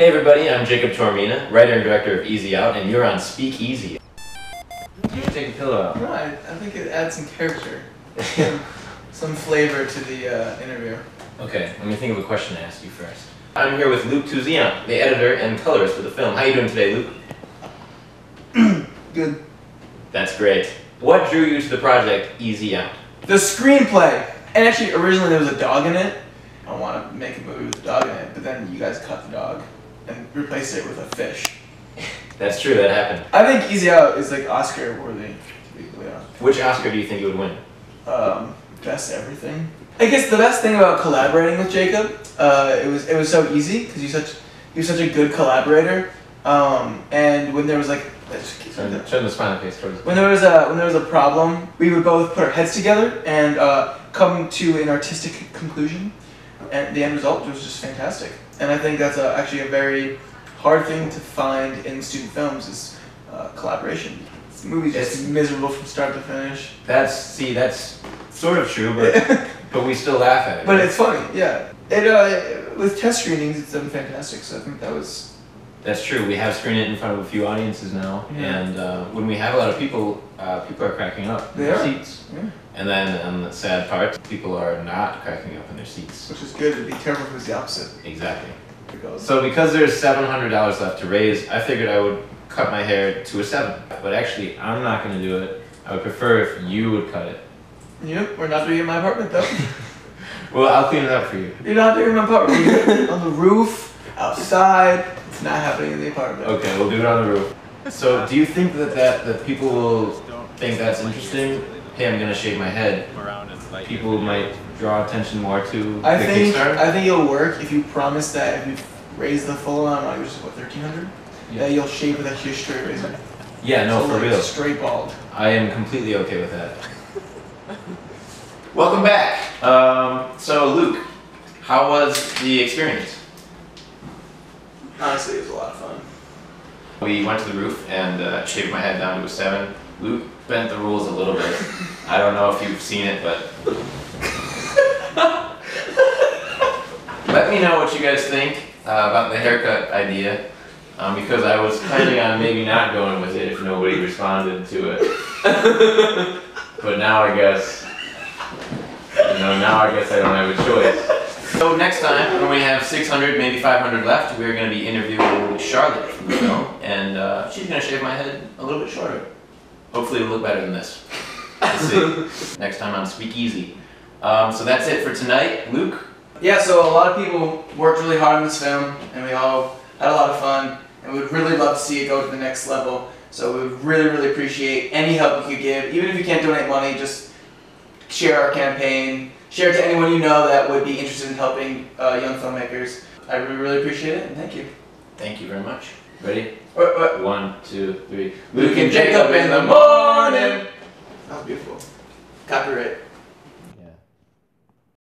Hey everybody, I'm Jacob Toarmina, writer and director of EZ Out, and you're on Speak-EZ. You should Take a pillow out. No, I, I think it adds some character, some flavor to the uh, interview. Okay, let me think of a question to ask you first. I'm here with Luc Tousignant, the editor and colorist for the film. How you doing today, Luc? Good. That's great. What drew you to the project EZ Out? The screenplay, and actually originally there was a dog in it. I want to make a movie with a dog in it, but then you guys cut the dog and replaced it with a fish. That's true, that happened. I think EZ Out is like Oscar worthy, to be completely honest. Which Oscar do you think you would win? Um, best everything. I guess the best thing about collaborating with Jacob, uh, it was it was so easy because he's such he was such a good collaborator. Um, and when there was like Turn, turn the smiley face towards when there was a when there was a problem, we would both put our heads together and uh, come to an artistic conclusion, and the end result was just fantastic. And I think that's a, actually a very hard thing to find in student films is uh, collaboration. This movie's just It's- miserable from start to finish, That's, see, that's sort of true, but, but we still laugh at it. but it's funny. Yeah, it uh, with test screenings, it's done fantastic. So I think that was That's true. We have screened it in front of a few audiences now, Yeah. and uh, when we have a lot of people, uh, people are cracking up in They their are. seats. Yeah. And then, on the sad part, people are not cracking up in their seats. which is good. It'd Be careful if it's the opposite. Exactly. Because So, because there's seven hundred dollars left to raise, I figured I would cut my hair to a seven. But actually, I'm not going to do it. I would prefer if you would cut it. yep, we're not doing it in my apartment though. Well, I'll clean it up for you. You're not doing it in my apartment. You're doing it on the roof, outside. It's not happening in the apartment. Okay, we'll do it on the roof. So, do you think that that, that people will think that's interesting? Hey, I'm going to shave my head. People might draw attention more to I the think Kickstarter. I think it'll work if you promise that if you raise the full amount money, which is what thirteen hundred, Yeah. that you'll shave with a huge straight razor. Yeah, no, so for like real. Straight bald. I am completely okay with that. Welcome back. Um, so, Luc, how was the experience? Honestly, it was a lot of fun. We went to the roof and uh, shaved my head down to a seven. Luc bent the rules a little bit. I don't know if you've seen it, but. Let me know what you guys think uh, about the haircut idea. Um, because I was planning on maybe not going with it if nobody responded to it. but now I guess, you know, now I guess I don't have a choice. So next time, when we have 600, maybe 500 left, we're going to be interviewing Charlotte from the film, and uh, she's going to shave my head a little bit shorter. Hopefully it'll look better than this. We'll see. next time on Speak-EZ. Um, so that's it for tonight. Luc, Yeah, so a lot of people worked really hard on this film, and we all had a lot of fun, and we'd really love to see it go to the next level. So we would really, really appreciate any help you could give, even if you can't donate money. Just share our campaign, share it to anyone you know that would be interested in helping uh, young filmmakers. I really, really appreciate it, and thank you. thank you very much. Ready? What, what? One, two, three. Luc and Jacob in the morning. That was beautiful. Copyright.